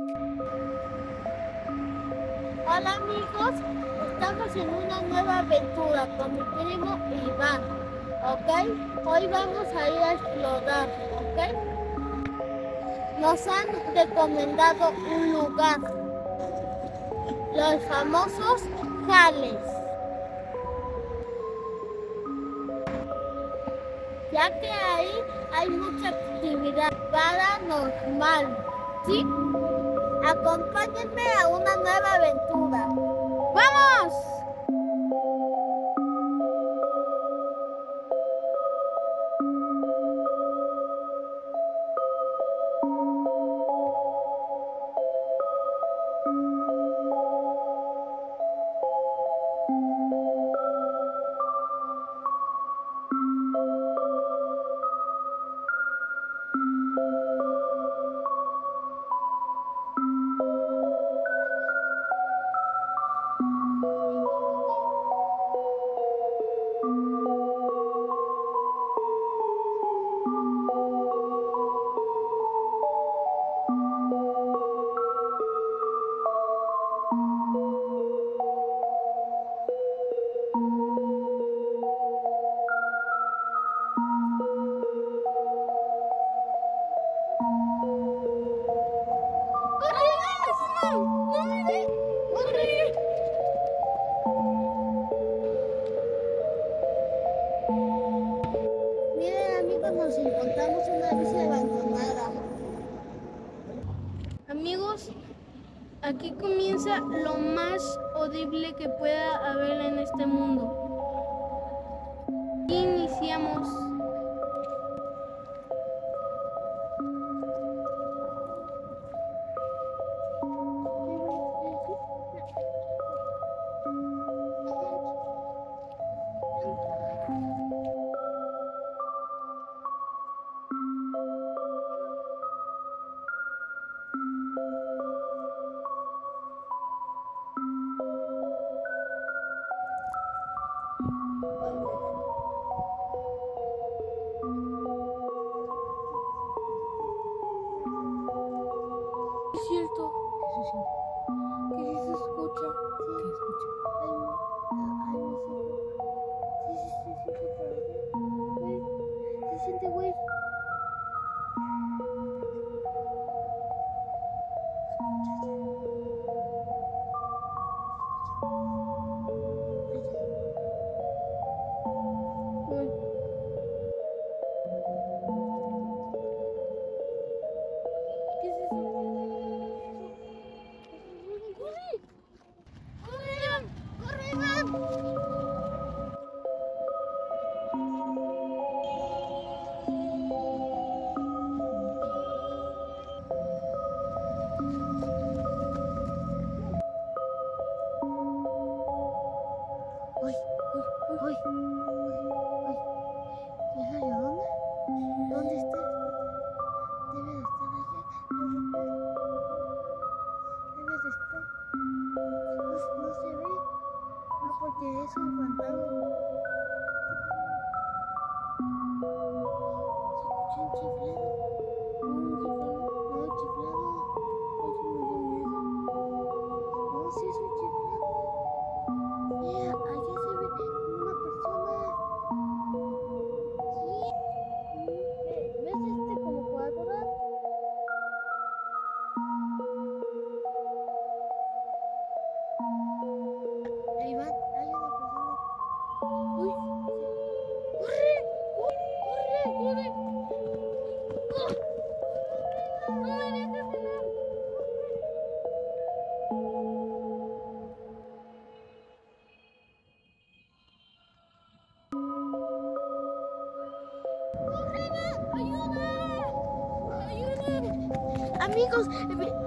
Hola amigos, estamos en una nueva aventura con mi primo Iván, ¿ok? Hoy vamos a ir a explorar, ¿ok? Nos han recomendado un lugar, los famosos jales. Ya que ahí hay mucha actividad paranormal, ¿sí? Acompáñenme a una nueva aventura. ¡Vamos! Encontramos una bici abandonada. Amigos, aquí comienza lo más horrible que pueda haber en este mundo. Iniciamos. Se siente? ¿Qué sí se escucha? ¿Qué escucha? Ay, ay, mi Sí, sí, sí, sí, sí, allá. Güey, se siente, güey. Thank you. 祝福你。Amigos,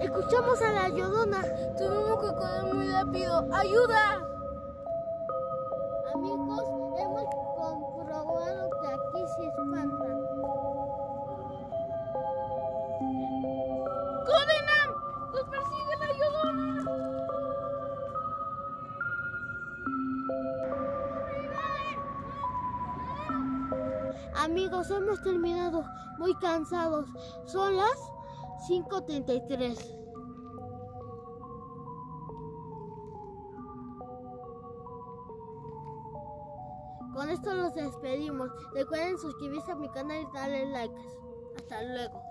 escuchamos a la Llorona. Tenemos que correr muy rápido. ¡Ayuda! Amigos, Amigos, hemos terminado muy cansados. Son las 5.33. Con esto los despedimos. Recuerden suscribirse a mi canal y darle likes. Hasta luego.